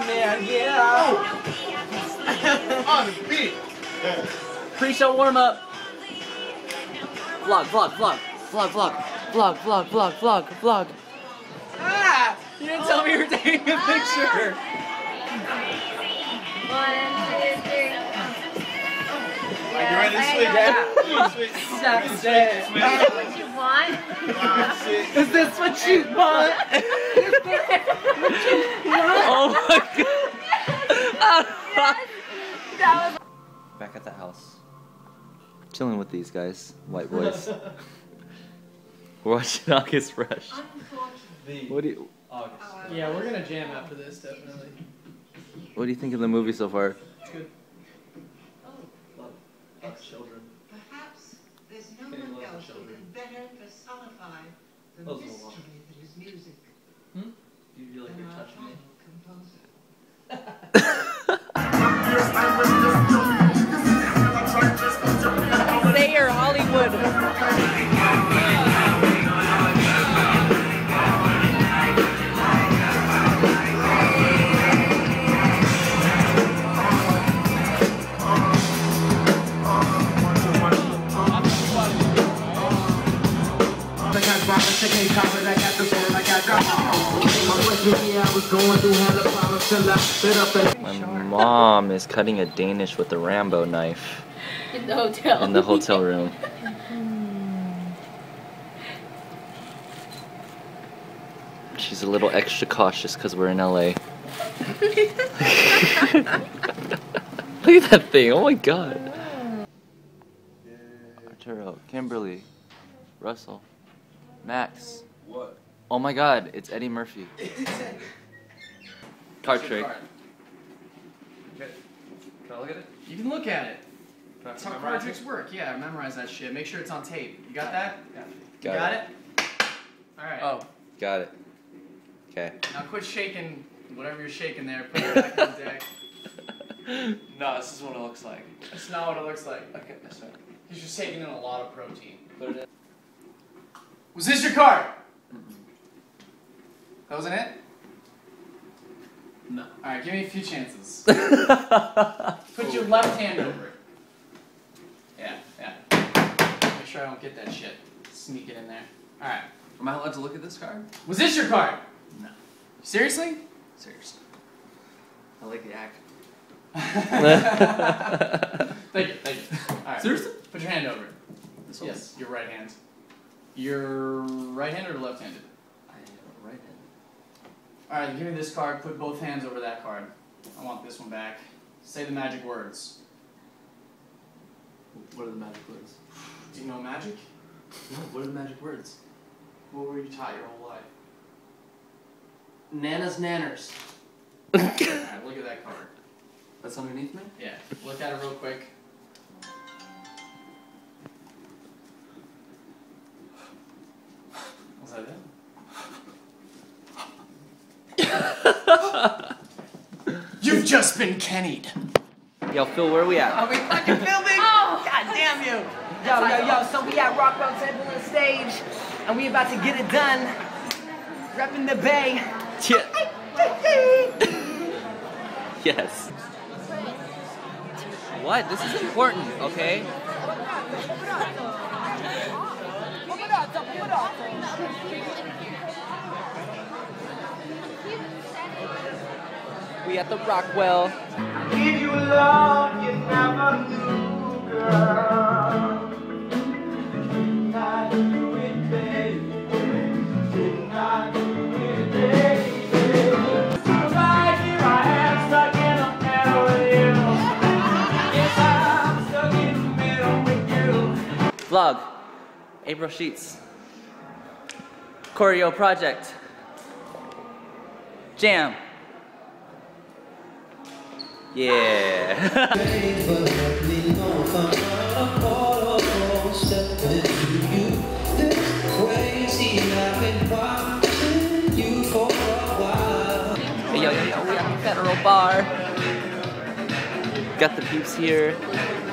yeah, man, yeah. On the beat. Pre-show warm-up. Vlog, vlog, vlog, vlog, vlog, vlog, vlog, vlog, vlog, vlog. Ah! You didn't tell me you were taking a picture. Like, you ready to switch? Yeah. Switch. That's it. What you want? Is this what you want? Chilling with these guys, white boys. We're watching August Rush. What do you oh, Yeah, we're gonna jam after this, definitely. What do you think of the movie so far? It's good. Oh. Children. Perhaps there's no Getting one else who can better personify the Those mystery the ones. that is music hmm? You feel like than you're our touching me? final composer. I got the I got the My I. My mom is cutting a Danish with a Rambo knife. In the hotel. in the hotel room. She's a little extra cautious because we're in LA. Look at that thing, oh my god. Arturo, Kimberly, Russell, Max. What? Oh my god, it's Eddie Murphy. Card trick. Can I look at it? You can look at it. Can I That's how projects card work. Yeah, memorize that shit. Make sure it's on tape. You got that? Yeah. You got it? Alright. Oh. Got it. Okay. Now quit shaking whatever you're shaking there. Put it back on the deck. No, this is what it looks like. That's not what it looks like. Okay, that's fine. He's just taking in a lot of protein. Put it in. Was this your card? That wasn't it? No. Alright, give me a few chances. Put your left hand over it. Yeah, yeah. Make sure I don't get that shit. Sneak it in there. Alright. Am I allowed to look at this card? Was this your card? No. Seriously? Seriously. I like the act. thank you, thank you. Alright. Seriously? Put your hand over it. This one? Yes, your right hand. Your right handed or left handed? I have a right hand. Alright, give me this card. Put both hands over that card. I want this one back. Say the magic words. What are the magic words? Do you know magic? No, what are the magic words? What were you taught your whole life? Nana's nanners. Look at that card. That's underneath me? Yeah, look at it real quick. Was that it? You've just been kennied. Yo, Phil, where are we at? Are we fucking filming? God damn you! Yo, yo, yo, so we at Rockwell Timberland stage, and we about to get it done. Repping the Bay. Yeah. yes. What? This is important, okay? We at the Rockwell. Give you love you never knew, girl. Vlog. April Sheets. Choreo Project. Jam. Yeah. Yo, yo, yo, we at the Federal Bar. Got the peeps here.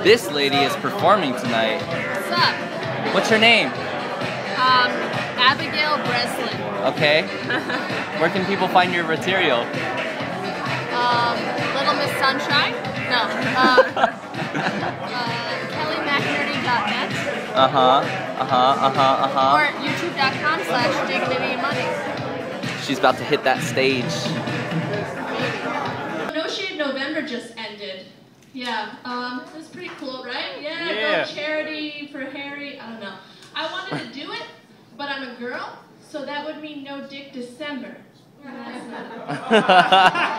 This lady is performing tonight. What's up? What's her name? Um, Abigail Breslin. Okay. Where can people find your material? Um, Little Miss Sunshine. No. Um, uh, KellyMcinerney.net Uh huh. Uh huh. Uh huh. Uh huh. or. YouTube.com slash Dignity Money. She's about to hit that stage. No Shave November just ended. Yeah, um, it was pretty cool, right? Yeah, Yeah. go charity for Harry. I don't know. I wanted to do it, but I'm a girl, so that would mean no Dick December. That's not-